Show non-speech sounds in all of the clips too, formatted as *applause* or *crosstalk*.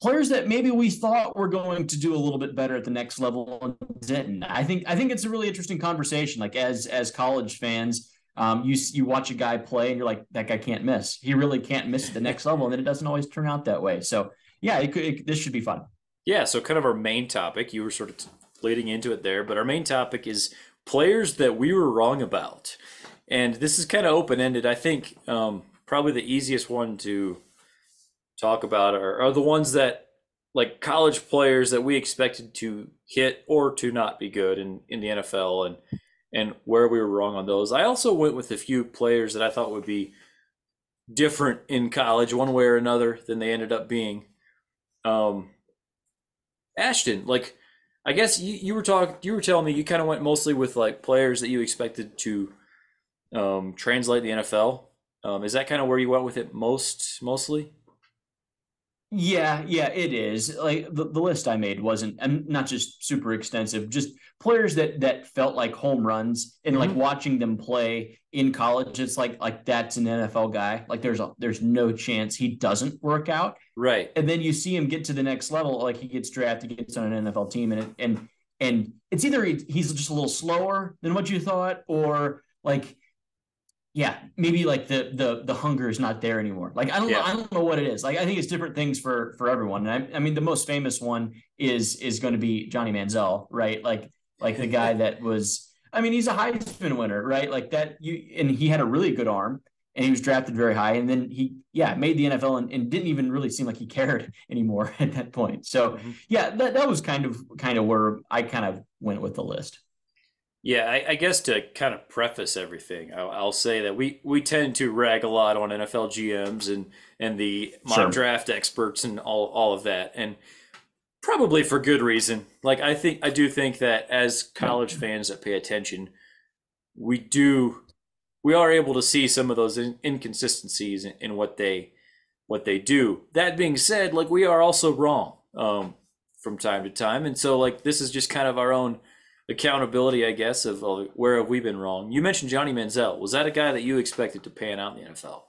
players that maybe we thought were going to do a little bit better at the next level and didn't. I think I think it's a really interesting conversation. Like as as college fans, um, you you watch a guy play and you're like, that guy can't miss. He really can't miss at the next level, and then it doesn't always turn out that way. So yeah, it could, it, this should be fun. Yeah. So kind of our main topic, you were sort of leading into it there, but our main topic is players that we were wrong about, and this is kind of open ended. I think um, probably the easiest one to talk about are, are the ones that like college players that we expected to hit or to not be good in, in the NFL and and where we were wrong on those. I also went with a few players that I thought would be different in college one way or another than they ended up being. Um Ashton, like I guess you, you were talking you were telling me you kind of went mostly with like players that you expected to um translate the NFL. Um is that kind of where you went with it most mostly? Yeah, yeah, it is. Like the, the list I made wasn't and not just super extensive, just players that that felt like home runs and mm-hmm. like watching them play in college, it's like like that's an NFL guy. Like there's a there's no chance he doesn't work out. Right. And then you see him get to the next level, like he gets drafted, gets on an NFL team, and and and it's either he's just a little slower than what you thought, or like yeah, maybe like the the the hunger is not there anymore. Like I don't yeah. know, I don't know what it is. Like I think it's different things for for everyone. And I, I mean the most famous one is is going to be Johnny Manziel, right? Like like the guy that was I mean he's a Heisman winner, right? Like that you and he had a really good arm and he was drafted very high and then he yeah made the NFL and, and didn't even really seem like he cared *laughs* anymore at that point. So mm-hmm. yeah, that that was kind of kind of where I kind of went with the list. Yeah, I, I, guess to kind of preface everything, I'll, I'll, say that we, we tend to rag a lot on NFL GMs and, and the mock sure. draft experts and all, all of that. And probably for good reason. Like, I think, I do think that as college fans that pay attention, we do, we are able to see some of those inconsistencies in, in what they, what they do. That being said, like, we are also wrong um, from time to time. And so, like, this is just kind of our own accountability, I guess, of, of where have we been wrong. You mentioned Johnny Manziel. Was that a guy that you expected to pan out in the NFL?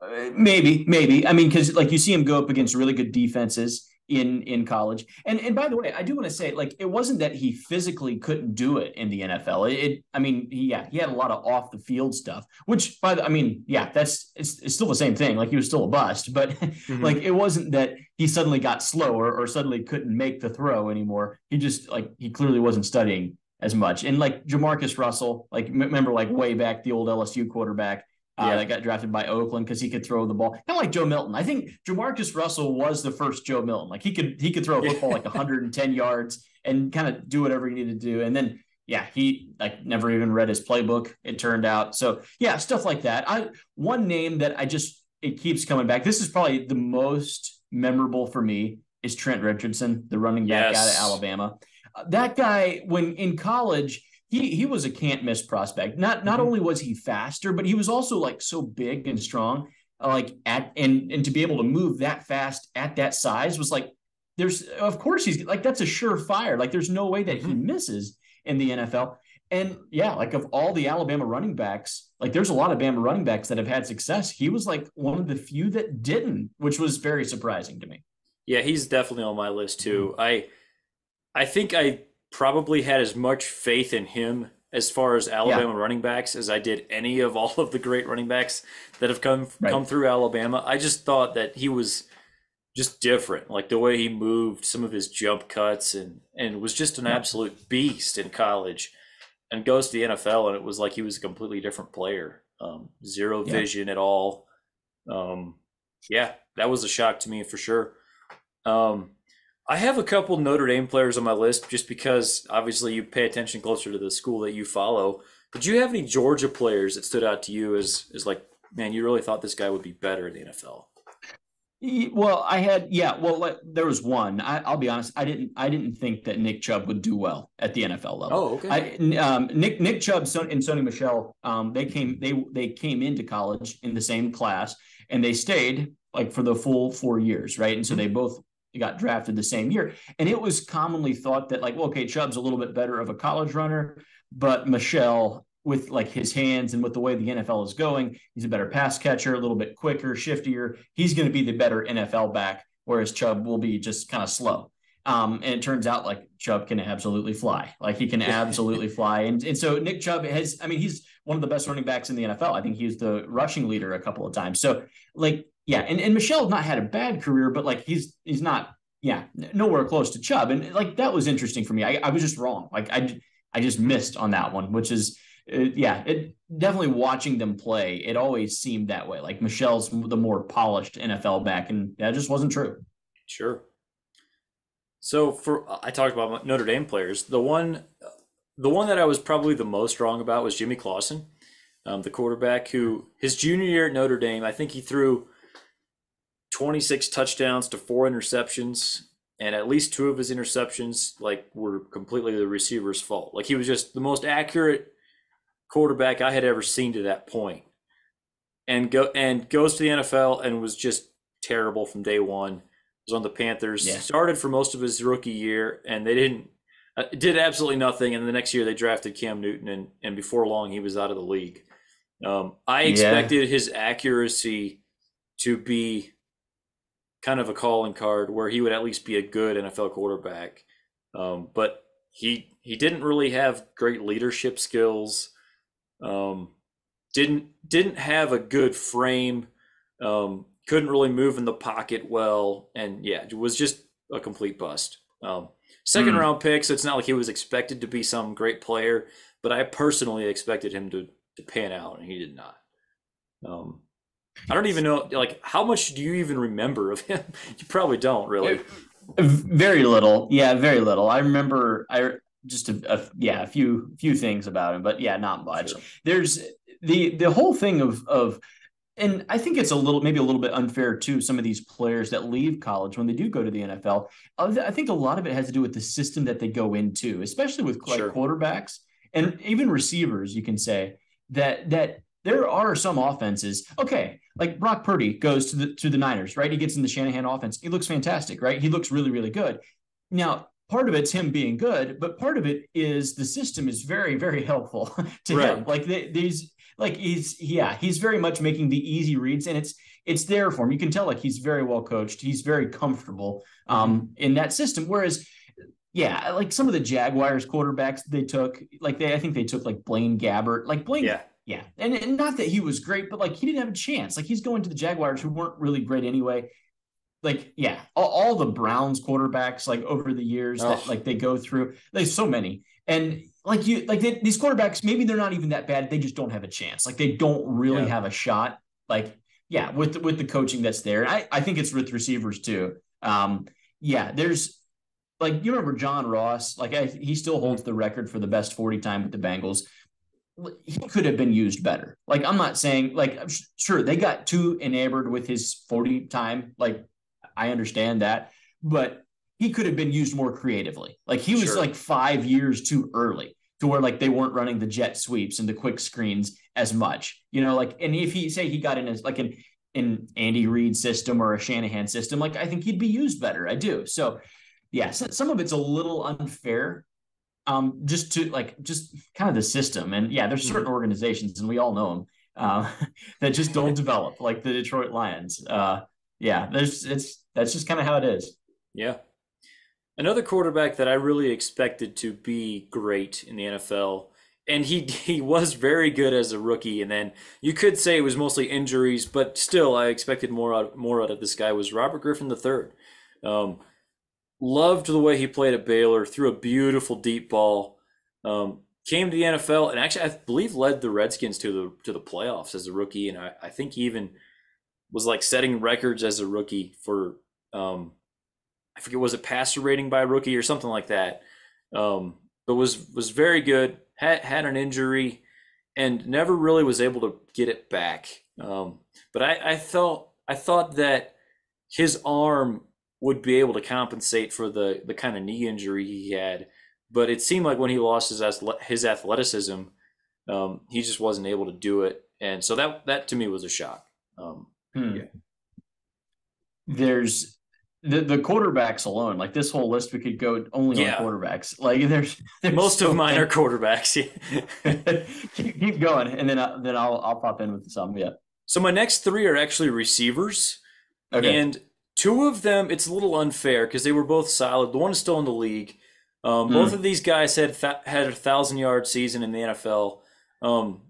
Uh, maybe, maybe. I mean, because like you see him go up against really good defenses in in college. And and by the way, I do want to say like it wasn't that he physically couldn't do it in the NFL. It, it I mean, he, yeah, he had a lot of off the field stuff, which by the I mean, yeah, that's it's, it's still the same thing. Like he was still a bust, but *laughs* mm-hmm. like it wasn't that he suddenly got slower or suddenly couldn't make the throw anymore. He just like he clearly wasn't studying as much. And like Jamarcus Russell, like remember like way back the old LSU quarterback uh, yeah. that got drafted by Oakland because he could throw the ball. Kind of like Joe Milton. I think Jamarcus Russell was the first Joe Milton. Like he could he could throw a football like *laughs* 110 yards and kind of do whatever he needed to do. And then yeah, he like never even read his playbook. It turned out. So yeah, stuff like that. I one name that I just it keeps coming back. This is probably the most memorable for me is Trent Richardson, the running back yes. out of Alabama. Uh, that guy, when in college, he he was a can't miss prospect. Not not mm-hmm. only was he faster, but he was also like so big and strong. Like at and and to be able to move that fast at that size was like there's of course he's like that's a surefire. Like there's no way that mm-hmm. he misses in the NFL. And yeah, like of all the Alabama running backs, like there's a lot of Bama running backs that have had success. He was like one of the few that didn't, which was very surprising to me. Yeah, he's definitely on my list too. Mm-hmm. I I think I probably had as much faith in him as far as Alabama yeah. running backs as I did any of all of the great running backs that have come right. come through Alabama. I just thought that he was just different, like the way he moved, some of his jump cuts, and and was just an absolute beast in college. And goes to the NFL, and it was like he was a completely different player. Um, zero vision yeah. at all. Um, yeah, that was a shock to me for sure. Um, I have a couple Notre Dame players on my list just because obviously you pay attention closer to the school that you follow. Did you have any Georgia players that stood out to you as as like, man, you really thought this guy would be better in the NFL? Well, I had yeah. Well, there was one. I, will be honest. I didn't. I didn't think that Nick Chubb would do well at the NFL level. Oh, okay. I, um, Nick Nick Chubb and Sony Michel. Um, they came. They they came into college in the same class, and they stayed like for the full four years, right? And so mm-hmm. they both got drafted the same year. And it was commonly thought that, like, well, okay, Chubb's a little bit better of a college runner, but Michel, with like his hands and with the way the NFL is going, he's a better pass catcher, a little bit quicker, shiftier. He's going to be the better NFL back whereas Chubb will be just kind of slow. Um, and it turns out like Chubb can absolutely fly. Like he can *laughs* absolutely fly. And, and so Nick Chubb has, I mean, he's one of the best running backs in the NFL. I think he's the rushing leader a couple of times. So like, yeah. And, and Michel's not had a bad career, but like he's, he's not, yeah, nowhere close to Chubb. And like, that was interesting for me. I, I was just wrong. Like I, I just missed on that one, which is, uh, yeah, it definitely watching them play. It always seemed that way. Like Michel's the more polished NFL back, and that just wasn't true. Sure. So for I talked about Notre Dame players. The one, the one that I was probably the most wrong about was Jimmy Clausen, um, the quarterback who his junior year at Notre Dame, I think he threw 26 touchdowns to four interceptions, and at least two of his interceptions like were completely the receiver's fault. Like he was just the most accurate quarterback I had ever seen to that point, and go and goes to the NFL and was just terrible from day one was on the Panthers. Yeah. Started for most of his rookie year, and they didn't uh, did absolutely nothing. And the next year they drafted Cam Newton, and and before long he was out of the league. Um, I expected yeah. his accuracy to be kind of a calling card where he would at least be a good NFL quarterback, um, but he he didn't really have great leadership skills. Um, didn't didn't have a good frame. Um, couldn't really move in the pocket well, and yeah, it was just a complete bust. Um, second mm. round pick, so it's not like he was expected to be some great player, but I personally expected him to to pan out, and he did not. Um, I don't even know, like, how much do you even remember of him? *laughs* you probably don't really. Very little, yeah, very little. I remember, I just a, a yeah, a few few things about him, but yeah, not much. Sure. There's the the whole thing of of and I think it's a little, maybe a little bit unfair to some of these players that leave college when they do go to the NFL. I think a lot of it has to do with the system that they go into, especially with like sure. quarterbacks and even receivers. You can say that that there are some offenses. Okay, like Brock Purdy goes to the to the Niners, right? He gets in the Shanahan offense. He looks fantastic, right? He looks really, really good. Now, part of it's him being good, but part of it is the system is very, very helpful *laughs* to right. him. Like they, these like he's yeah he's very much making the easy reads and it's it's there for him. You can tell like he's very well coached. He's very comfortable um in that system. Whereas yeah like some of the jaguars quarterbacks they took like they i think they took like blaine gabbert. Like blaine yeah. yeah. And, and not that he was great but like he didn't have a chance. Like he's going to the jaguars who weren't really great anyway like yeah all, all the browns quarterbacks like over the years oh. that like they go through there's so many. And like you like they, these quarterbacks maybe they're not even that bad they just don't have a chance. Like they don't really yeah. have a shot. Like yeah with with the coaching that's there I, I think it's with receivers too. Um yeah there's like you remember john ross? Like I, he still holds the record for the best 40 time with the bengals. He could have been used better. Like i'm not saying like sure they got too enamored with his 40 time like i understand that but he could have been used more creatively. Like he was sure. like five years too early to where like they weren't running the jet sweeps and the quick screens as much. You know, like and if he say he got in as like an in Andy Reid system or a Shanahan system, like I think he'd be used better. I do. So yeah, so some of it's a little unfair. Um, just to like just kind of the system. And yeah, there's certain mm-hmm. organizations, and we all know them, uh, *laughs* that just don't develop, like the Detroit Lions. Uh, yeah, there's it's that's just kind of how it is. Yeah. Another quarterback that I really expected to be great in the NFL, and he *laughs* he was very good as a rookie. And then you could say it was mostly injuries, but still, I expected more out more out of this guy. Was Robert Griffin III? Um, loved the way he played at Baylor. Threw a beautiful deep ball. Um, came to the NFL and actually, I believe, led the Redskins to the to the playoffs as a rookie. And I, I think he even was like setting records as a rookie for um, I forget was it passer rating by rookie or something like that. Um, but was was very good. Had had an injury and never really was able to get it back. Um, but I, I felt I thought that his arm would be able to compensate for the the kind of knee injury he had. But it seemed like when he lost his his athleticism, um, he just wasn't able to do it, and so that that to me was a shock. Um, hmm. yeah. There's the, the quarterbacks alone, like this whole list, we could go only yeah. on quarterbacks. Like there's, there's most so of mine many. are quarterbacks. *laughs* keep, keep, going, and then I, then I'll I'll pop in with some. Yeah. So my next three are actually receivers, okay. and two of them, it's a little unfair because they were both solid. The one is still in the league. Um, mm. Both of these guys had th- had a thousand yard season in the NFL. Um,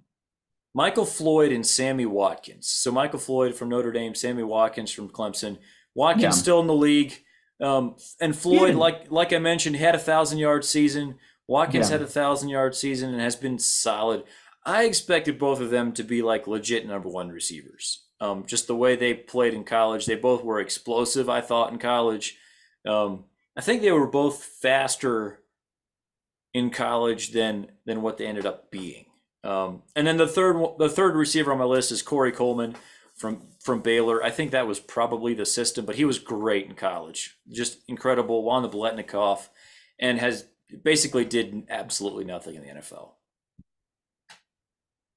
Michael Floyd and Sammy Watkins. So Michael Floyd from Notre Dame, Sammy Watkins from Clemson. Watkins yeah. still in the league. Um, and Floyd, yeah. like like I mentioned, had a thousand yard season. Watkins yeah. had a thousand yard season and has been solid. I expected both of them to be like legit number one receivers. Um, just the way they played in college, they both were explosive. I thought in college. Um, I think they were both faster in college than than what they ended up being. Um, and then the third the third receiver on my list is Corey Coleman from from Baylor. I think that was probably the system, but he was great in college, just incredible. Won the Biletnikoff, and has basically did absolutely nothing in the NFL.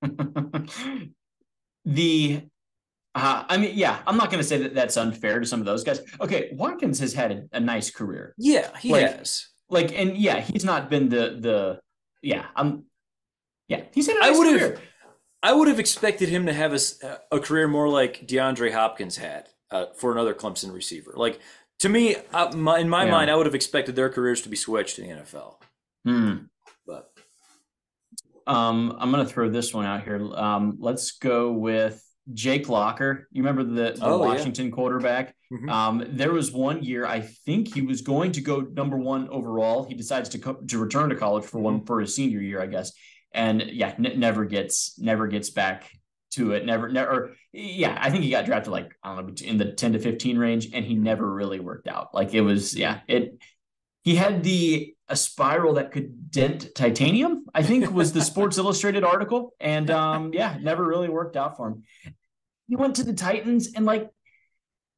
*laughs* the uh, I mean, yeah, I'm not going to say that that's unfair to some of those guys. Okay, Watkins has had a, a nice career. Yeah, he like, has. Like, and yeah, he's not been the the yeah. I'm yeah, he's had a nice I would have, I would have expected him to have a, a career more like DeAndre Hopkins had uh, for another Clemson receiver. Like to me, uh, my, in my yeah. mind, I would have expected their careers to be switched in the NFL. Hmm. But um, I'm going to throw this one out here. Um, let's go with Jake Locker. You remember the, the oh, Washington yeah. quarterback? Mm-hmm. Um, there was one year I think he was going to go number one overall. He decides to co- to return to college for one mm-hmm. for his senior year, I guess and yeah, n- never gets never gets back to it. Never, never. Yeah, I think he got drafted like I don't know in the ten to fifteen range, and he never really worked out. Like it was, yeah, it. He had the a spiral that could dent titanium. I think was the Sports *laughs* Illustrated article, and um, yeah, never really worked out for him. He went to the Titans, and like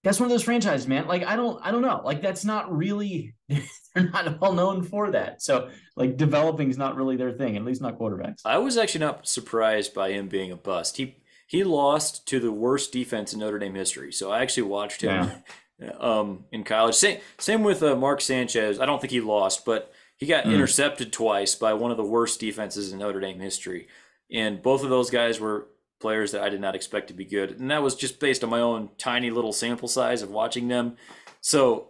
that's one of those franchises, man. Like I don't, I don't know. Like that's not really *laughs* they're not well known for that. So like developing is not really their thing, at least not quarterbacks. I was actually not surprised by him being a bust. He he lost to the worst defense in Notre Dame history. So I actually watched him yeah. *laughs* um, in college. Same same with uh, Mark Sanchez. I don't think he lost, but he got mm. intercepted twice by one of the worst defenses in Notre Dame history. And both of those guys were players that I did not expect to be good. And that was just based on my own tiny little sample size of watching them. So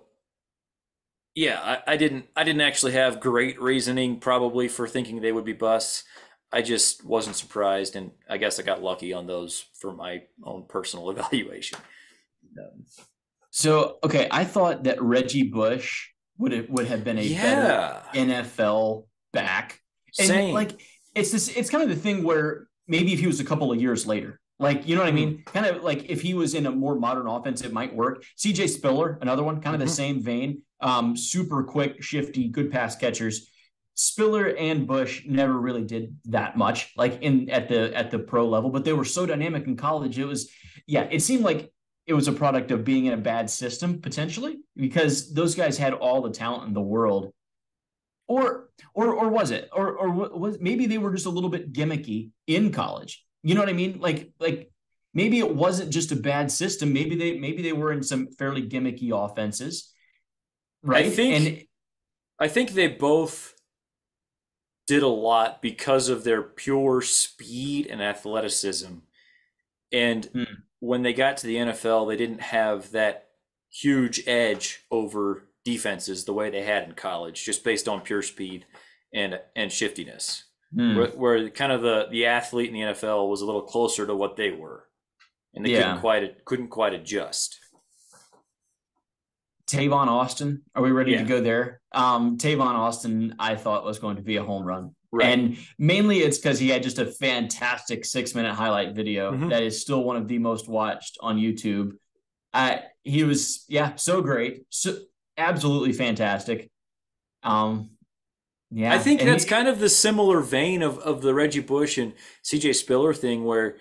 yeah, I, I didn't I didn't actually have great reasoning probably for thinking they would be busts. I just wasn't surprised and I guess I got lucky on those for my own personal *laughs* evaluation. Um, so okay, I thought that Reggie Bush would have, would have been a yeah. better NFL back. And Same. like it's this it's kind of the thing where maybe if he was a couple of years later. Like, you know what I mean? Mm-hmm. Kind of like if he was in a more modern offense, it might work. CJ Spiller, another one, kind of mm-hmm. the same vein. Um, super quick, shifty, good pass catchers. Spiller and Bush never really did that much, like in at the at the pro level, but they were so dynamic in college. It was, yeah, it seemed like it was a product of being in a bad system potentially because those guys had all the talent in the world or or or was it? Or or was maybe they were just a little bit gimmicky in college. You know what i mean? Like like maybe it wasn't just a bad system. Maybe they maybe they were in some fairly gimmicky offenses. Right? i think and i think they both did a lot because of their pure speed and athleticism. And hmm. when they got to the nfl they didn't have that huge edge over defenses the way they had in college, just based on pure speed and and shiftiness. Mm. Where, where, kind of the the athlete in the NFL was a little closer to what they were, and they yeah. couldn't quite couldn't quite adjust. Tavon Austin, are we ready yeah. to go there? Um, Tavon Austin, I thought was going to be a home run. Right. And mainly it's because he had just a fantastic six minute highlight video mm-hmm. that is still one of the most watched on YouTube. Uh, he was, yeah, so great. So absolutely fantastic. Um, yeah, I think and that's he, kind of the similar vein of, of the Reggie Bush and CJ Spiller thing, where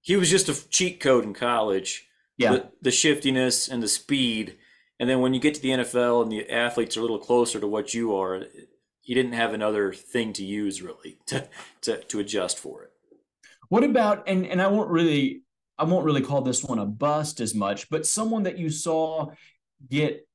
he was just a cheat code in college. Yeah, the, the shiftiness and the speed, and then when you get to the NFL and the athletes are a little closer to what you are, he didn't have another thing to use really *laughs* to to, to adjust for it. What about and and I won't really I won't really call this one a bust as much, but someone that you saw get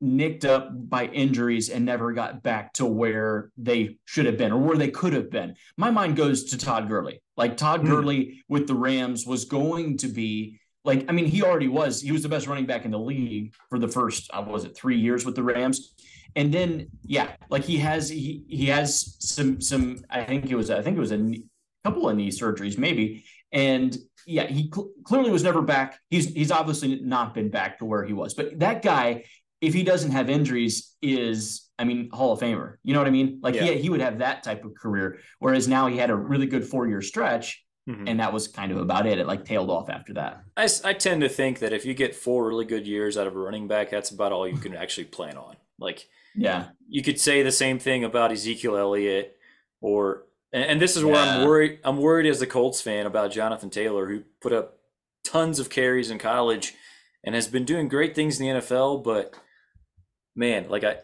nicked up by injuries and never got back to where they should have been or where they could have been. My mind goes to Todd Gurley. Like Todd mm. Gurley with the Rams was going to be like I mean, he already was. He was the best running back in the league for the first, uh, was it three years with the Rams, and then yeah, like he has he he has some some. I think it was I think it was a knee, couple of knee surgeries maybe, and yeah, he cl- clearly was never back. He's he's obviously not been back to where he was. But that guy, if he doesn't have injuries, is I mean Hall of Famer. You know what I mean? Like yeah. he he would have that type of career. Whereas now he had a really good four year stretch Mm-hmm. And that was kind of about it. It like tailed off after that. I, I tend to think that if you get four really good years out of a running back, that's about all you can actually plan on. Like, yeah, you could say the same thing about Ezekiel Elliott, or and, this is where yeah. I'm worried. I'm worried as a Colts fan about Jonathan Taylor, who put up tons of carries in college and has been doing great things in the NFL. But man, like I,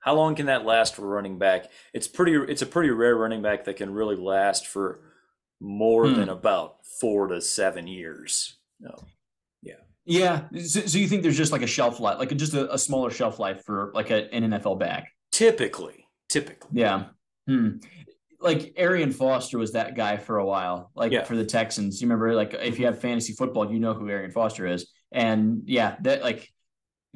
how long can that last for running back? It's pretty. It's a pretty rare running back that can really last for more hmm. than about four to seven years. No. Yeah. Yeah. So, so, you think there's just like a shelf life, like just a, a smaller shelf life for like a, an NFL back? Typically. Typically. Yeah. Hmm. Like Arian Foster was that guy for a while, like yeah. for the Texans. You remember, like if you have fantasy football, you know who Arian Foster is. And yeah, that like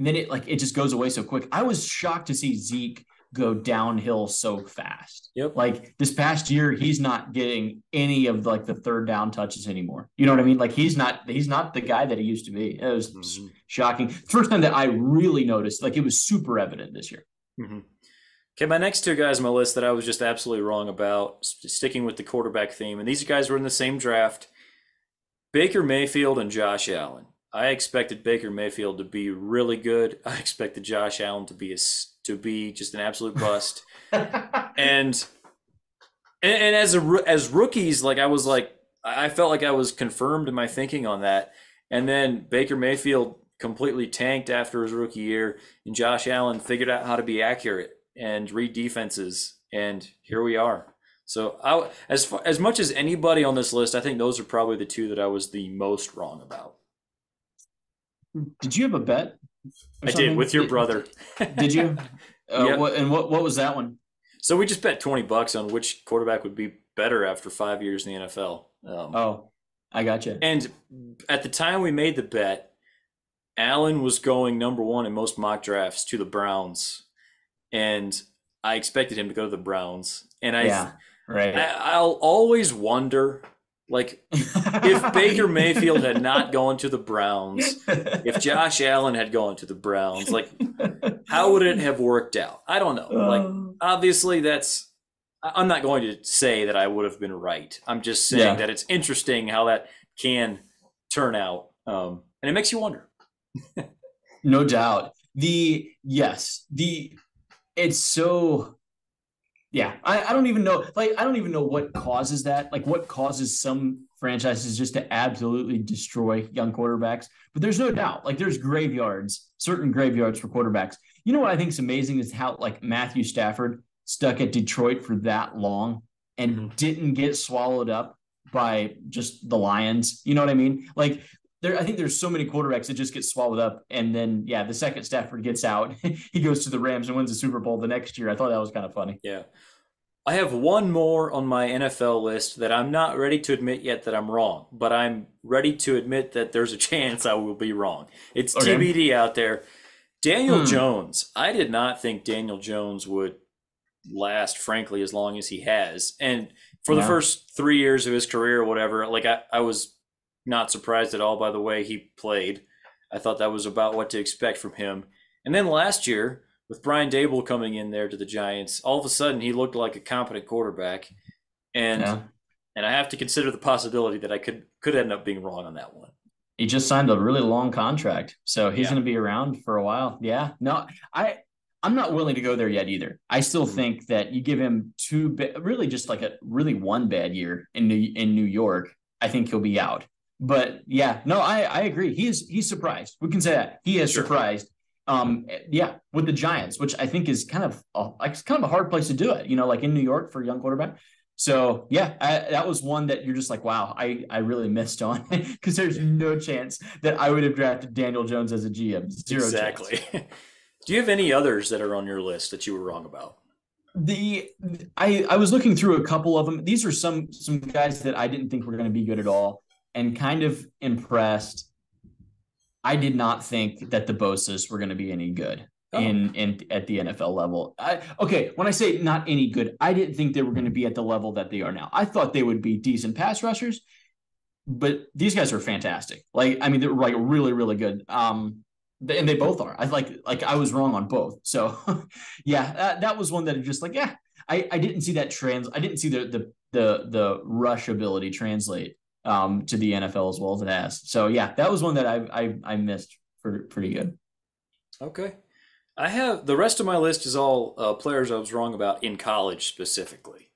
then it like it just goes away so quick. I was shocked to see Zeke go downhill so fast. Yep. Like this past year, he's not getting any of like the third down touches anymore. You know what I mean? Like he's not he's not the guy that he used to be. It was mm-hmm. shocking. First time that I really noticed, like it was super evident this year. Mm-hmm. Okay, my next two guys on my list that I was just absolutely wrong about, sticking with the quarterback theme, and these guys were in the same draft: Baker Mayfield and Josh Allen. I expected Baker Mayfield to be really good. *laughs* I expected Josh Allen to be a to be just an absolute bust. *laughs* and, and and as a as rookies, like I was like I felt like I was confirmed in my thinking on that. And then Baker Mayfield completely tanked after his rookie year, and Josh Allen figured out how to be accurate and read defenses, and here we are. So I, as far, as much as anybody on this list, I think those are probably the two that I was the most wrong about. Did you have a bet I did with your brother. *laughs* did you? *laughs* Uh, yep. what, and what what was that one? So we just bet twenty bucks on which quarterback would be better after five years in the NFL. Um, oh, I got you. And at the time we made the bet, Allen was going number one in most mock drafts to the Browns, and I expected him to go to the Browns. And I, yeah, right. I, I'll always wonder like, if *laughs* Baker Mayfield had not gone to the Browns, if Josh Allen had gone to the Browns, like, how would it have worked out? I don't know. Like, uh. obviously, that's. I'm not going to say that I would have been right. I'm just saying yeah. that it's interesting how that can turn out, um, and it makes you wonder. *laughs* no doubt. The yes, the it's so yeah, I, I don't even know. Like, I don't even know what causes that. Like, what causes some franchises just to absolutely destroy young quarterbacks. But there's no doubt, like, there's graveyards, certain graveyards for quarterbacks. You know what I think is amazing is how, like, Matthew Stafford stuck at Detroit for that long and mm-hmm. didn't get swallowed up by just the Lions. You know what I mean? Like, there, I think there's so many quarterbacks that just get swallowed up, and then yeah, the second Stafford gets out, *laughs* he goes to the Rams and wins the Super Bowl the next year. I thought that was kind of funny. Yeah, I have one more on my NFL list that I'm not ready to admit yet that I'm wrong, but I'm ready to admit that there's a chance I will be wrong. It's okay. TBD out there. Daniel hmm. Jones. I did not think Daniel Jones would last, frankly, as long as he has, and for yeah. the first three years of his career or whatever, like I, I was not surprised at all by the way he played. I thought that was about what to expect from him. And then last year, with Brian Daboll coming in there to the Giants, all of a sudden he looked like a competent quarterback. And yeah. and I have to consider the possibility that I could could end up being wrong on that one. He just signed a really long contract, so he's yeah. going to be around for a while. Yeah, no, I I'm not willing to go there yet either. I still mm-hmm. think that you give him two, really just like a really one bad year in New in New York. I think he'll be out. But yeah, no, I I agree. He's he's surprised. We can say that he is sure. surprised. Um, yeah, with the Giants, which I think is kind of a, like kind of a hard place to do it. You know, like in New York for a young quarterback. So yeah, I, that was one that you're just like, wow, I I really missed on *laughs* because there's no chance that I would have drafted Daniel Jones as a GM. Zero exactly. *laughs* Do you have any others that are on your list that you were wrong about? The I I was looking through a couple of them. These are some some guys that I didn't think were going to be good at all. And kind of impressed. I did not think that the Bosa's were going to be any good oh. in in at the NFL level. I, okay, when I say not any good, I didn't think they were going to be at the level that they are now. I thought they would be decent pass rushers, but these guys are fantastic. Like I mean, they're like really really good. Um, and they both are. I like like I was wrong on both. So *laughs* yeah, that, that was one that just like yeah, I I didn't see that trans. I didn't see the the the the rush ability translate um to the NFL as well as it has. So yeah, that was one that I I I missed for pretty good. Okay. I have the rest of my list is all uh, players I was wrong about in college specifically.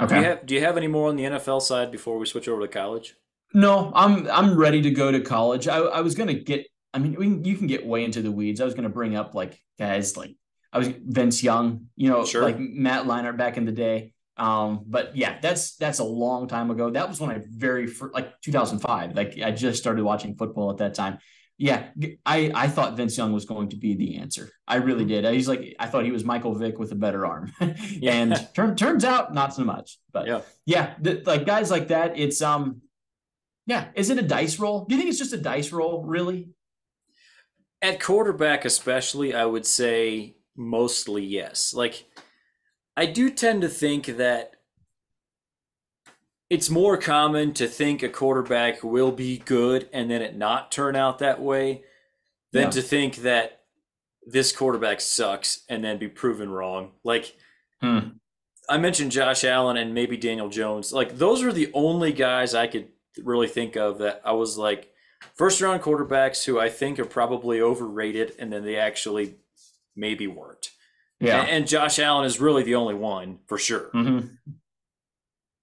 Okay. Do you have Do you have any more on the NFL side before we switch over to college? No, I'm I'm ready to go to college. I, I was gonna get. I mean, can, you can get way into the weeds. I was gonna bring up like guys like I was Vince Young, you know, sure. like Matt Leinart back in the day. Um, but yeah, that's that's a long time ago. That was when I very first, like 2005. Like I just started watching football at that time. Yeah, I I thought Vince Young was going to be the answer. I really did. He's like I thought he was Michael Vick with a better arm, *laughs* and turn, turns out not so much. But yeah, yeah, the, like guys like that. It's um, yeah. Is it a dice roll? Do you think it's just a dice roll? Really? At quarterback, especially, I would say mostly yes. Like I do tend to think that it's more common to think a quarterback will be good and then it not turn out that way than yeah. to think that this quarterback sucks and then be proven wrong. Like hmm. I mentioned Josh Allen and maybe Daniel Jones. Like those are the only guys I could really think of that I was like first round quarterbacks who I think are probably overrated and then they actually maybe weren't. Yeah. And, and Josh Allen is really the only one for sure. Mm-hmm.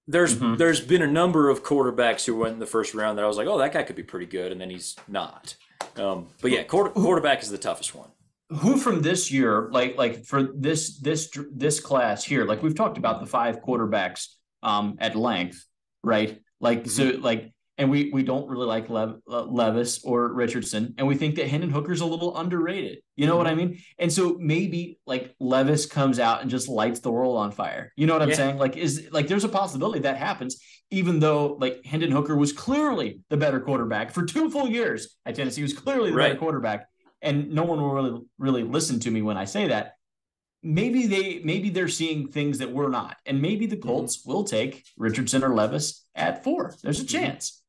There's mm-hmm. there's been a number of quarterbacks who went in the first round that I was like, oh, that guy could be pretty good, and then he's not. Um, but yeah, quarter, quarterback is the toughest one. Who from this year, like like for this this this class here, like we've talked about the five quarterbacks um, at length, right? Like mm-hmm. so, like and we we don't really like Lev, Levis or Richardson, and we think that Hendon Hooker's a little underrated. You know what I mm-hmm. mean? And so maybe like Levis comes out and just lights the world on fire. You know what I'm yeah. saying? Like is like there's a possibility that happens, even though like Hendon Hooker was clearly the better quarterback for two full years at Tennessee. He was clearly the right. better quarterback, and no one will really really listen to me when I say that. Maybe they maybe they're seeing things that we're not, and maybe the mm-hmm. Colts mm-hmm. will take Richardson or Levis at four. There's a mm-hmm. chance.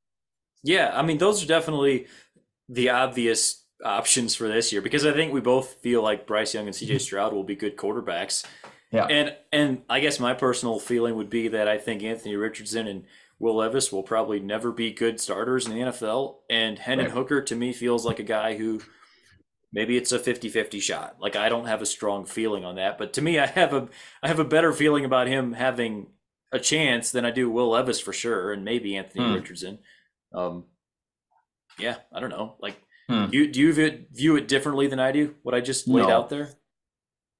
Yeah, I mean, those are definitely the obvious options for this year because I think we both feel like Bryce Young and CJ mm-hmm. Stroud will be good quarterbacks. Yeah. And and I guess my personal feeling would be that I think Anthony Richardson and Will Levis will probably never be good starters in the NFL. And Hendon right. Hooker to me feels like a guy who maybe it's a 50-50 shot. Like I don't have a strong feeling on that, but to me I have a I have a better feeling about him having a chance than I do Will Levis for sure and maybe Anthony hmm. Richardson. Um, yeah, I don't know. Like, hmm. do you do you view it, view it differently than I do? What I just laid no. out there.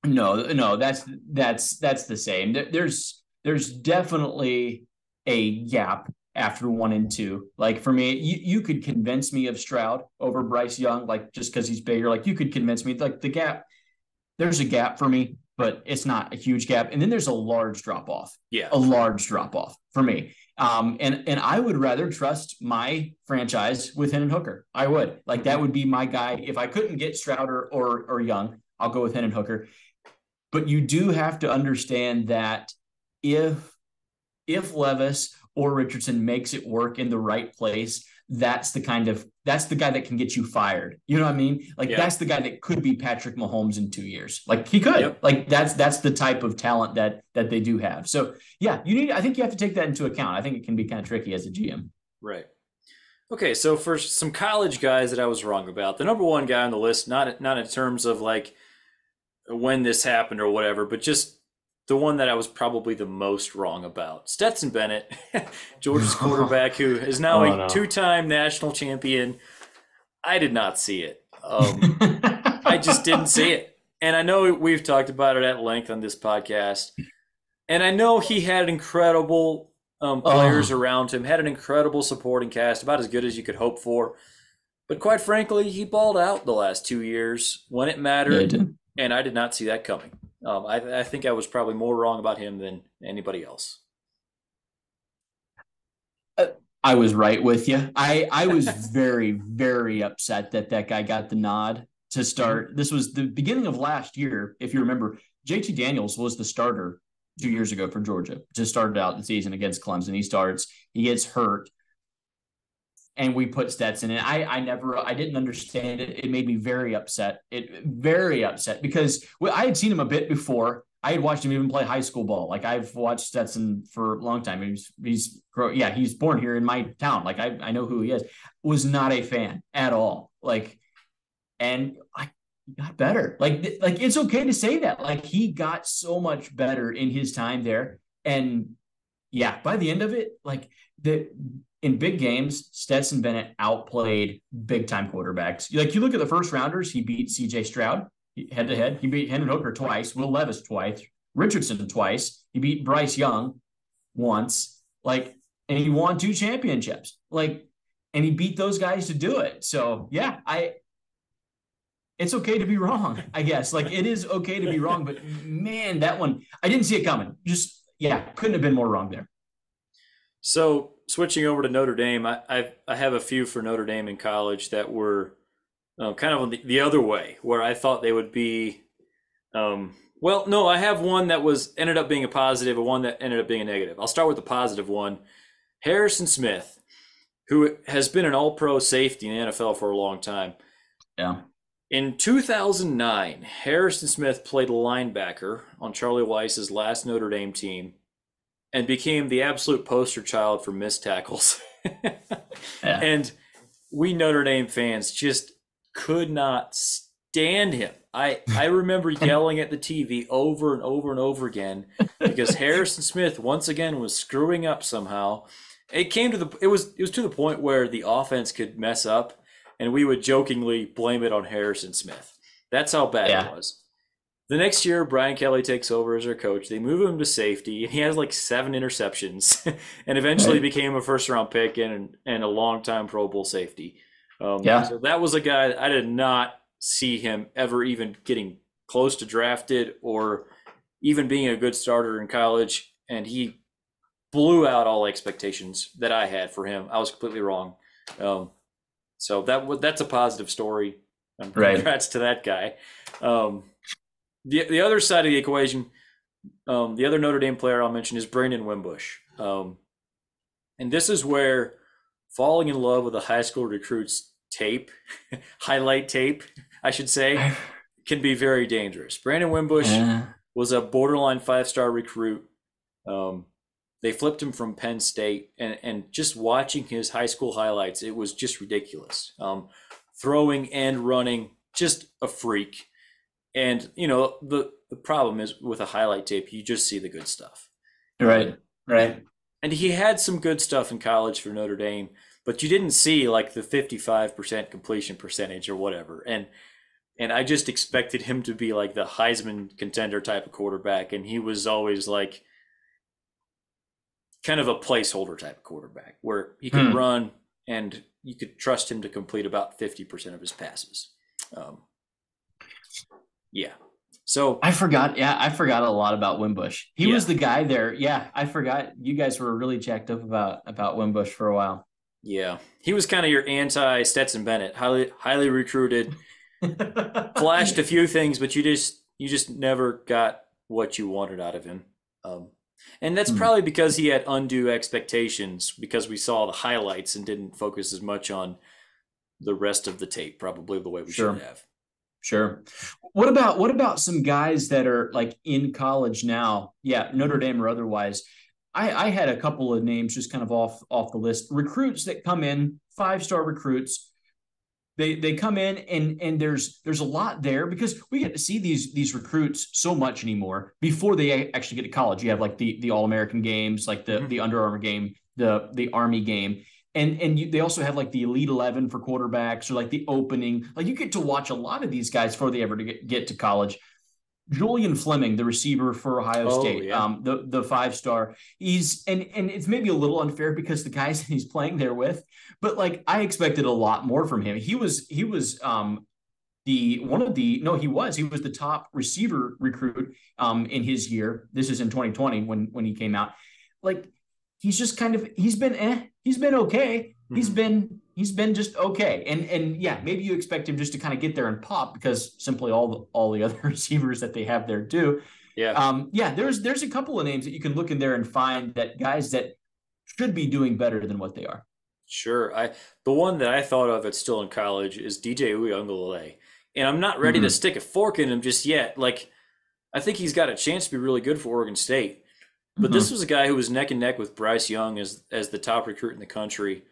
No, no, that's that's that's the same. There's there's definitely a gap after one and two. Like for me, you, you could convince me of Stroud over Bryce Young, like just because he's bigger. Like you could convince me. Like the gap, there's a gap for me, but it's not a huge gap. And then there's a large drop off. Yeah, a large drop off for me. Um, and and I would rather trust my franchise with Hendon Hooker. I would like that would be my guy. If I couldn't get Stroud or or, or Young, I'll go with Hendon Hooker. But you do have to understand that if if Levis or Richardson makes it work in the right place, that's the kind of that's the guy that can get you fired. You know what I mean? Like yeah. that's the guy that could be Patrick Mahomes in two years. Like he could. Yep. Like that's that's the type of talent that that they do have. So yeah, you need. I think you have to take that into account. I think it can be kind of tricky as a GM. Right. Okay, so for some college guys that I was wrong about, the number one guy on the list, not not in terms of like when this happened or whatever, but just the one that I was probably the most wrong about. Stetson Bennett, *laughs* Georgia's quarterback, who is now oh, a no. two-time national champion. I did not see it. Um, I just didn't see it, and I know we've talked about it at length on this podcast. And I know he had incredible um, players oh. around him, had an incredible supporting cast, about as good as you could hope for. But quite frankly, he balled out the last two years when it mattered, yeah, and I did not see that coming. Um, I, I think I was probably more wrong about him than anybody else. Uh, I was right with you. I I was very very upset that that guy got the nod to start. Mm-hmm. This was the beginning of last year, if you remember. JT Daniels was the starter two years ago for Georgia. Just started out the season against Clemson. He starts. He gets hurt, and we put Stetson in. I I never I didn't understand it. It made me very upset. It very upset because I had seen him a bit before. I had watched him even play high school ball. Like I've watched Stetson for a long time. He's he's yeah, he's born here in my town. Like I I know who he is. Was not a fan at all. Like and I got better. Like like it's okay to say that. Like he got so much better in his time there. And yeah, by the end of it, like the in big games, Stetson Bennett outplayed big time quarterbacks. Like you look at the first rounders, he beat CJ Stroud head to head. He beat Hendon Hooker twice, Will Levis twice, Richardson twice. He beat Bryce Young once. Like, and he won two championships. Like, and he beat those guys to do it. So yeah, I it's okay to be wrong, I guess. Like it is okay to be wrong, but man, that one I didn't see it coming. Just yeah, couldn't have been more wrong there. So switching over to Notre Dame, I I, I have a few for Notre Dame in college that were uh, kind of the, the other way, where I thought they would be. Um, well, no, I have one that was ended up being a positive, and one that ended up being a negative. I'll start with the positive one. Harrison Smith, who has been an All-Pro safety in the NFL for a long time. Yeah. In 2009, Harrison Smith played linebacker on Charlie Weis's last Notre Dame team and became the absolute poster child for missed tackles. *laughs* yeah. And we Notre Dame fans just could not stand him. I, I remember *laughs* yelling at the TV over and over and over again because *laughs* Harrison Smith once again was screwing up somehow. It came to the it was it was to the point where the offense could mess up and we would jokingly blame it on Harrison Smith. That's how bad yeah. it was. The next year, Brian Kelly takes over as their coach. They move him to safety, and he has like seven interceptions, *laughs* and eventually right. became a first round pick and and a long time Pro Bowl safety. Um, yeah. So that was a guy I did not see him ever even getting close to drafted or even being a good starter in college. And he blew out all expectations that I had for him. I was completely wrong. Um, so that that's a positive story. Um, congrats right. to that guy. Um, the the other side of the equation, um, the other Notre Dame player I'll mention is Brandon Wimbush. Um, and this is where falling in love with a high school recruit's tape, *laughs* highlight tape, I should say, *laughs* can be very dangerous. Brandon Wimbush uh, was a borderline five star recruit. Um, they flipped him from Penn State, and, and just watching his high school highlights, it was just ridiculous. Um, throwing and running, just a freak. And you know the the problem is with a highlight tape, you just see the good stuff. Right, right. And he had some good stuff in college for Notre Dame, but you didn't see like the 55% completion percentage or whatever. And and I just expected him to be like the Heisman contender type of quarterback and he was always like kind of a placeholder type of quarterback where he could hmm. run and you could trust him to complete about 50% of his passes. Um, yeah. So I forgot. Yeah, I forgot a lot about Wimbush. He yeah. was the guy there. Yeah, I forgot. You guys were really jacked up about about Wimbush for a while. Yeah, he was kind of your anti Stetson Bennett, highly highly recruited, *laughs* flashed a few things, but you just you just never got what you wanted out of him. Um, and that's mm. probably because he had undue expectations because we saw the highlights and didn't focus as much on the rest of the tape, probably the way we sure. should have. Sure. What about what about some guys that are like in college now? Yeah, Notre Dame or otherwise I, I had a couple of names just kind of off off the list. Recruits that come in, five star recruits. They they come in and and there's there's a lot there because we get to see these these recruits so much anymore before they actually get to college. You have like the the All American games, like the mm-hmm. the Under Armour game, the the Army game, and and you, they also have like the Elite Eleven for quarterbacks or like the opening. Like you get to watch a lot of these guys before they ever to get, get to college. Julian Fleming, the receiver for Ohio oh, State, yeah. um, the the five star. He's and and it's maybe a little unfair because the guys *laughs* he's playing there with, but like I expected a lot more from him. He was he was um the one of the no he was he was the top receiver recruit um in his year. This is in 2020 when when he came out. Like he's just kind of he's been eh he's been okay. Mm-hmm. He's been he's been just okay. And and yeah, maybe you expect him just to kind of get there and pop because simply all the all the *laughs* other receivers that they have there do. Yeah. Um, yeah, there's there's a couple of names that you can look in there and find that guys that should be doing better than what they are. Sure. I the one that I thought of that's still in college is DJ Uiagalelei. And I'm not ready mm-hmm. to stick a fork in him just yet. Like I think he's got a chance to be really good for Oregon State. But mm-hmm. this was a guy who was neck and neck with Bryce Young as as the top recruit in the country.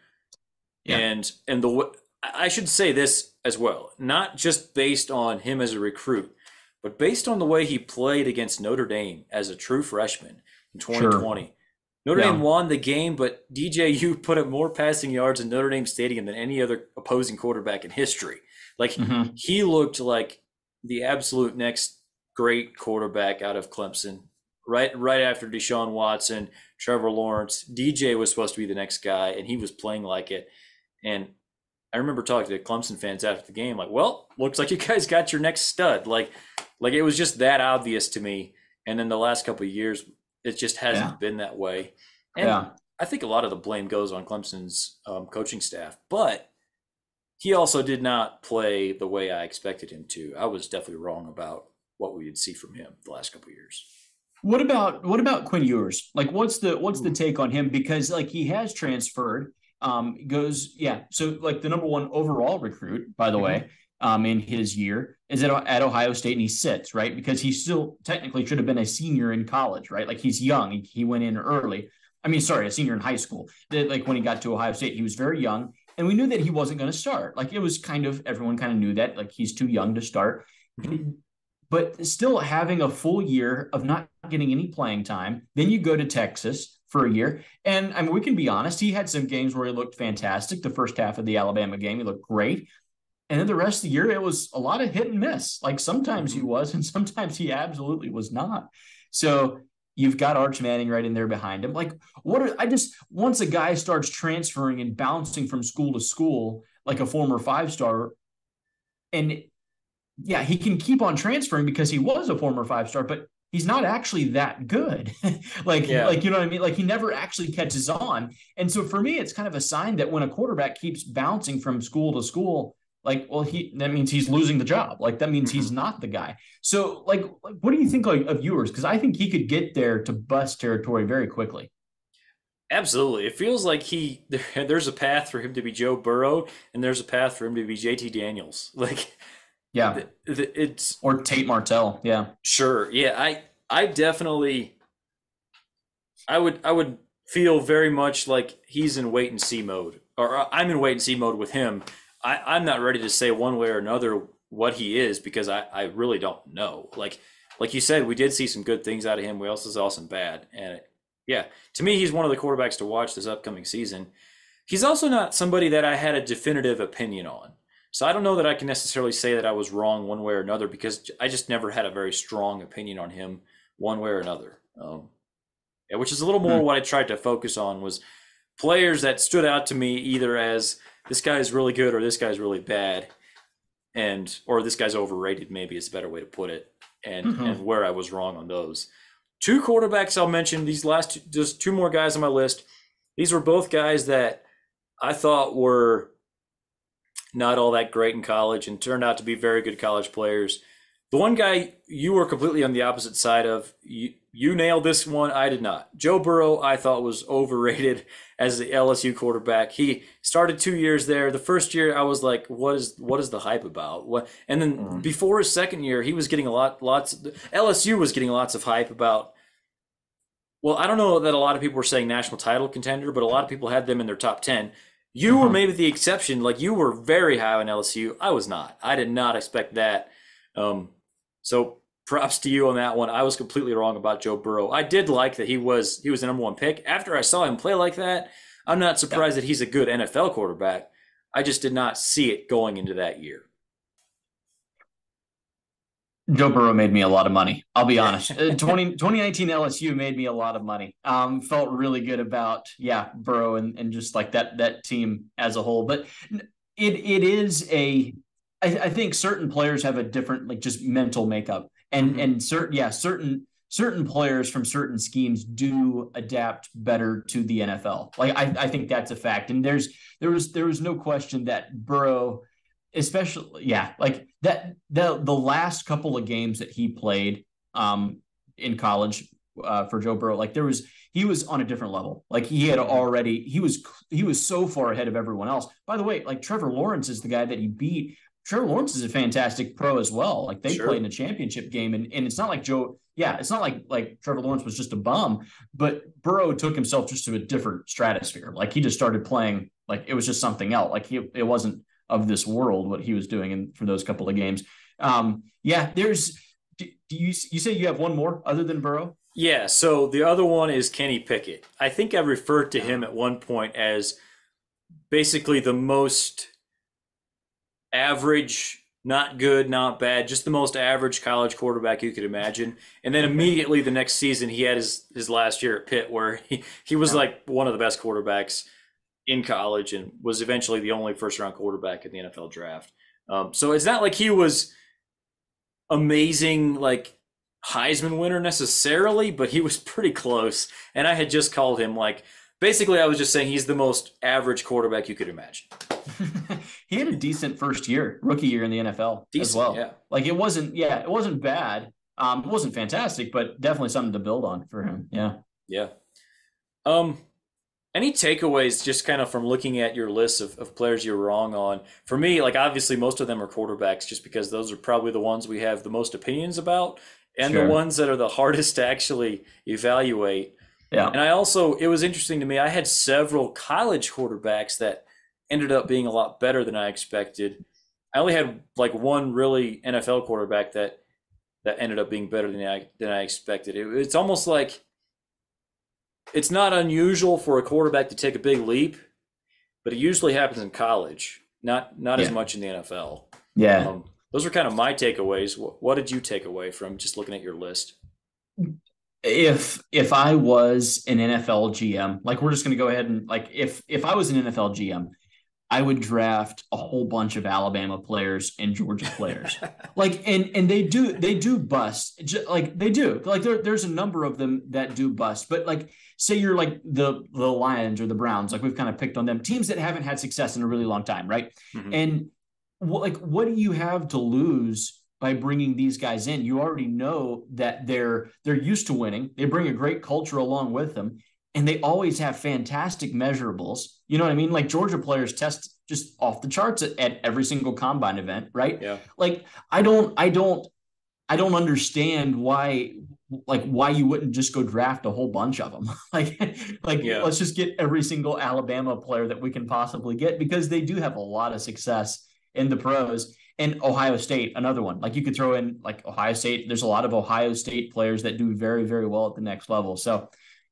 Yeah. And and the I should say this as well, not just based on him as a recruit, but based on the way he played against Notre Dame as a true freshman in 2020. Sure. Notre yeah. Dame won the game, but DJU *laughs* put up more passing yards in Notre Dame Stadium than any other opposing quarterback in history. Like mm-hmm. he looked like the absolute next great quarterback out of Clemson. Right, right after Deshaun Watson, Trevor Lawrence, DJ was supposed to be the next guy, and he was playing like it. And I remember talking to Clemson fans after the game, like, "Well, looks like you guys got your next stud." Like, like it was just that obvious to me. And in the last couple of years, it just hasn't yeah. been that way. And yeah. I think a lot of the blame goes on Clemson's um, coaching staff, but he also did not play the way I expected him to. I was definitely wrong about what we would see from him the last couple of years. What about what about Quinn Ewers? Like, what's the what's the take on him? Because like he has transferred, um, goes yeah. So like the number one overall recruit, by the mm-hmm. way, um, in his year is at, at Ohio State, and he sits right because he still technically should have been a senior in college, right? Like he's young, he, he went in early. I mean, sorry, a senior in high school. That like when he got to Ohio State, he was very young, and we knew that he wasn't going to start. Like it was kind of everyone kind of knew that, like he's too young to start. Mm-hmm but still having a full year of not getting any playing time. Then you go to Texas for a year. And I mean, we can be honest, he had some games where he looked fantastic. The first half of the Alabama game, he looked great. And then the rest of the year, it was a lot of hit and miss. Like sometimes he mm-hmm. was, *laughs* and sometimes he absolutely was not. So you've got Arch Manning right in there behind him. Like, what are I just once a guy starts transferring and bouncing from school to school, like a former five star, and yeah, he can keep on transferring because he was a former five star, but he's not actually that good. *laughs* like, yeah. like you know what I mean? Like he never actually catches on. And so for me, it's kind of a sign that when a quarterback keeps bouncing from school to school, like, well, he that means he's losing the job. Like that means he's mm-hmm. not the guy. So, like, what do you think like, of Ewers? Because I think he could get there to bust territory very quickly. Absolutely. It feels like he there, *laughs* there's a path for him to be Joe Burrow and there's a path for him to be JT Daniels. *laughs* Like yeah, it's or Tate Martell. Yeah, sure. Yeah, I I definitely I would I would feel very much like he's in wait and see mode, or uh, I'm in wait and see mode with him. I, I'm not ready to say one way or another what he is because I, I really don't know. Like like you said, we did see some good things out of him. We also saw some bad, and yeah, to me, he's one of the quarterbacks to watch this upcoming season. He's also not somebody that I had a definitive opinion on. So I don't know that I can necessarily say that I was wrong one way or another because I just never had a very strong opinion on him one way or another. Um, yeah, which is a little more hmm. what I tried to focus on was players that stood out to me either as this guy is really good or this guy's really bad, and or this guy's overrated. Maybe is a better way to put it, and mm-hmm. and where I was wrong on those. Two quarterbacks I'll mention. These last two, just two more guys on my list. These were both guys that I thought were not all that great in college and turned out to be very good college players. The one guy you were completely on the opposite side of, you, you nailed this one. I did not. Joe Burrow, I thought was overrated *laughs* as the LSU quarterback. He started two years there. The first year, I was like, "What is what is the hype about?" What? And then mm. before his second year, he was getting a lot, lots. LSU was getting lots of hype about. Well, I don't know that a lot of people were saying national title contender, but a lot of people had them in their top ten. You uh-huh. were maybe the exception. Like you were very high on LSU. I was not. I did not expect that. Um, so props to you on that one. I was completely wrong about Joe Burrow. I did like that he was he was the number one pick. After I saw him play like that, I'm not surprised yeah. that he's a good NFL quarterback. I just did not see it going into that year. Joe Burrow made me a lot of money. I'll be honest. Uh, *laughs* 20, 2019 LSU made me a lot of money. Um, felt really good about yeah Burrow and, and just like that that team as a whole. But it it is a I, I think certain players have a different like just mental makeup and mm-hmm. and certain yeah certain certain players from certain schemes do adapt better to the NFL. Like I, I think that's a fact. And there's there was there was no question that Burrow, especially yeah, like that the the last couple of games that he played um in college uh, for Joe Burrow, like there was he was on a different level. Like he had already he was he was so far ahead of everyone else. By the way, like Trevor Lawrence is the guy that he beat. Trevor Lawrence is a fantastic pro as well. Like they sure. played in a championship game, and, and it's not like Joe. Yeah, it's not like like Trevor Lawrence was just a bum, but Burrow took himself just to a different stratosphere. Like he just started playing like it was just something else. Like he it wasn't of this world what he was doing in for those couple of games. Um, yeah, there's. Do you you say you have one more other than Burrow? Yeah, so the other one is Kenny Pickett. I think I referred to him at one point as basically the most average, not good, not bad, just the most average college quarterback you could imagine. And then immediately the next season, he had his, his last year at Pitt where he, he was like one of the best quarterbacks in college and was eventually the only first round quarterback in the NFL draft. Um, so it's not like he was amazing, like Heisman winner necessarily, but he *laughs* was pretty close. And I had just called him like basically I was just saying he's the most average quarterback you could imagine. *laughs* he had a decent first year, rookie year in the NFL decent, as well. Yeah. Like it wasn't yeah, it wasn't bad. Um it wasn't fantastic, but definitely something to build on for him. Yeah. Yeah. Um any takeaways just kind of from looking at your list of, of players you're wrong on? For me, like obviously most of them are quarterbacks just because those are probably the ones we have the most opinions about and sure. the ones that are the *laughs* hardest to actually evaluate. Yeah. And I also, it was interesting to me, I had several college quarterbacks that ended up being a lot better than I expected. I only had like one really NFL quarterback that that ended up being better than I than I expected. It, it's almost like it's not unusual for a quarterback to take a big leap, but it usually happens in college, not not yeah. as much in the NFL. Yeah. Um, those are kind of my takeaways. What, what did you take away from just looking at your list? If if I was an NFL GM, like we're just going to go ahead and like if if I was an NFL GM, I would draft a whole bunch of Alabama players and Georgia players. *laughs* like and and they do they do bust. Like they do. Like there, there's a number of them that do bust. But like say you're like the the Lions or the Browns, like we've kind of picked on them, teams that haven't had success in a really long time, right? Mm-hmm. And what, like what do you have to lose by bringing these guys in? You already know that they're they're used to winning. They bring a great culture along with them, and they always have fantastic measurables. You know what I mean? Like Georgia players test just off the charts at, at every single combine event, right? Yeah. Like I don't, I don't, I don't understand why like why you wouldn't just go draft a whole bunch of them *laughs* like like yeah. let's just get every single alabama player that we can possibly get because they do have a lot of success in the pros. And Ohio State, another one. Like you could throw in like Ohio State. There's a lot of Ohio State players that do very, very well at the next level. So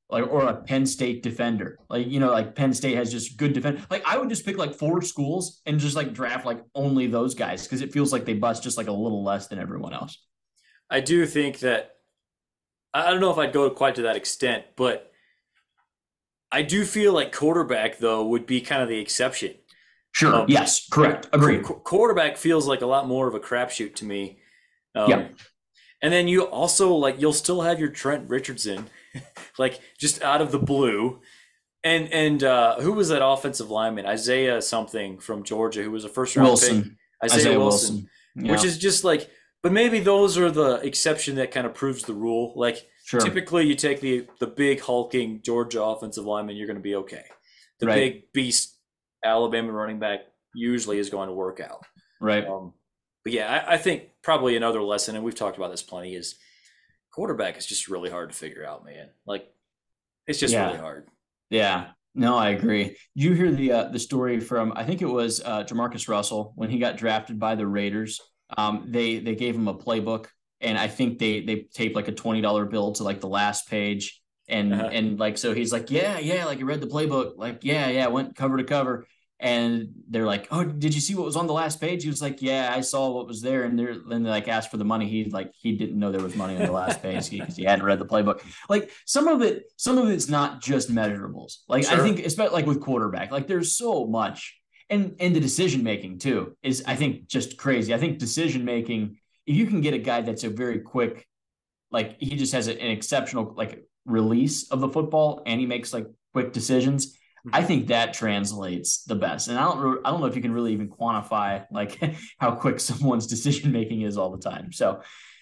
like or a Penn State defender. Like, you know, like Penn State has just good defense. Like I would just pick like four schools and just like draft like only those guys because it feels like they bust just like a little less than everyone else. I do think that I don't know if I'd go quite to that extent, but I do feel like quarterback though would be kind of the exception. Sure. Um, yes. Correct. Agreed. Qu- quarterback feels like a lot more of a crapshoot to me. Um, yeah. And then you also like you'll still have your Trent Richardson, *laughs* like just out of the blue, and and uh, who was that offensive lineman Isaiah something from Georgia who was a first round Wilson. pick Isaiah, Isaiah Wilson, Wilson. Yeah. which is just like. But maybe those are the exception that kind of proves the rule. Like sure. typically, you take the the big hulking Georgia offensive lineman, you're going to be okay. The right. big beast Alabama running back usually is going to work out. Right. Um, but yeah, I, I, think probably another lesson, and we've talked about this plenty, is quarterback is just really hard to figure out, man. Like it's just yeah. really hard. Yeah. No, I agree. You hear the uh, the story from I think it was uh, Jamarcus Russell when he got drafted by the Raiders. Um, they they gave him a playbook, and I think they they taped like a twenty dollar bill to like the last page, and uh-huh. and like so he's like yeah yeah like he read the playbook like yeah yeah went cover to cover and they're like, "Oh, did you see what was on the last page?" He was like, "Yeah, I saw what was there." And they're then they like asked for the money. He like he didn't know there was money on the last page *laughs* because he, he, hadn't read the playbook. Like some of it, some of it's not just measurables. Like sure. I think, especially like with quarterback, like there's so much, and and the decision making too is I think just crazy. I think decision making. If you can get a guy that's a very quick like he just has an exceptional like release of the football, and he makes like quick decisions. I think that translates the best. And I don't I don't know if you can really even quantify like *laughs* how quick someone's decision making is all the time. So,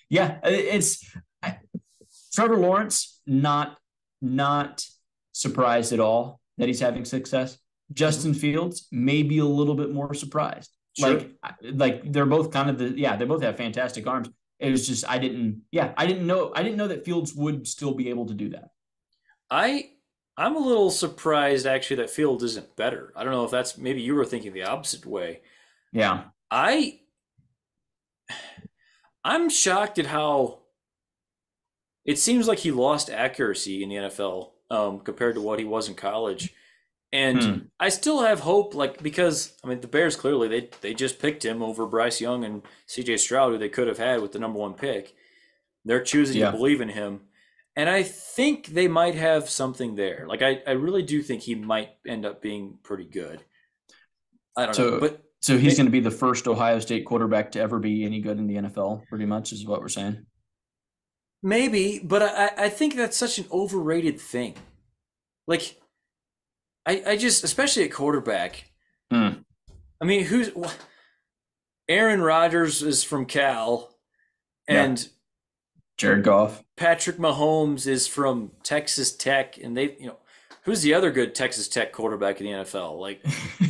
yeah, it's I, Trevor Lawrence not not surprised at all that he's having success. Justin Fields may be a little bit more surprised. Sure. Like like they're both kind of the yeah, they both have fantastic arms. It was just I didn't yeah, I didn't know I didn't know that Fields would still be able to do that. I I'm a little surprised actually that Field isn't better. I don't know if that's maybe you were thinking the opposite way. Yeah. I I'm shocked at how it seems like he lost accuracy in the NFL um, compared to what he was in college. And hmm. I still have hope, like because I mean the Bears clearly they they just picked him over Bryce Young and C.J. Stroud, who they could have had with the number one pick. They're choosing yeah. to believe in him. And I think they might have something there. Like I, I really do think he might end up being pretty good. I don't so, know. But so he's going to be the first Ohio State quarterback to ever be any good in the NFL, pretty much, is what we're saying. Maybe, but I, I think that's such an overrated thing. Like, I, I just, especially at quarterback. Mm. I mean, who's Aaron Rodgers is from Cal, and Jared Goff. Patrick Mahomes is from Texas Tech, and they, you know, who's the other good Texas Tech quarterback in the NFL? Like,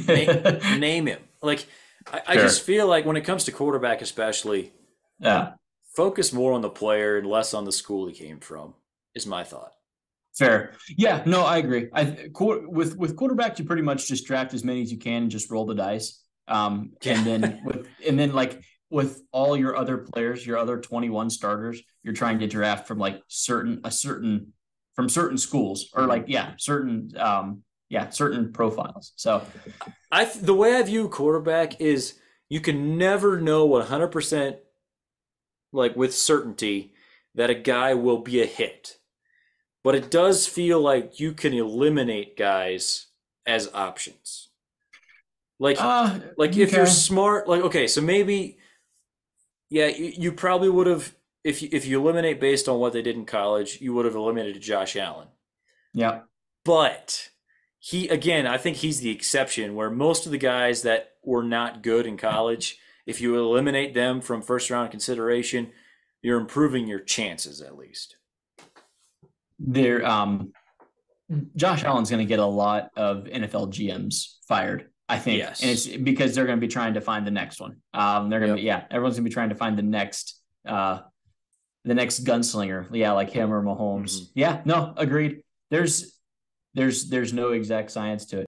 name, *laughs* name, him. Like, I, sure. I, just feel like when it comes to quarterback, especially, yeah, focus more on the player and less on the school he came from. Is my thought. Fair, yeah, no, I agree. I with with quarterback, you pretty much just draft as many as you can and just roll the dice. Um, and then with and then like with all your other players, your other 21 starters, you're trying to draft from like certain a certain from certain schools or like yeah, certain um yeah, certain profiles. So I the way I view quarterback is you can never know 100% like with certainty that a guy will be a hit. But it does feel like you can eliminate guys as options. Like uh, like okay. if you're smart like okay, so maybe yeah, you, you probably would have if you, if you eliminate based on what they did in college, you would have eliminated Josh Allen. Yeah. But he again, I think he's the exception where most of the guys that were not good in college, if you eliminate them from first round consideration, you're improving your chances at least. There um Josh Allen's going to get a lot of NFL GMs fired I think, yes. and it's because they're going to be trying to find the next one. Um, they're going to yep. be, yeah, everyone's going to be trying to find the next, uh, the next gunslinger. Yeah, like him or Mahomes. Mm-hmm. Yeah, no, agreed. There's, there's, there's no exact science to it.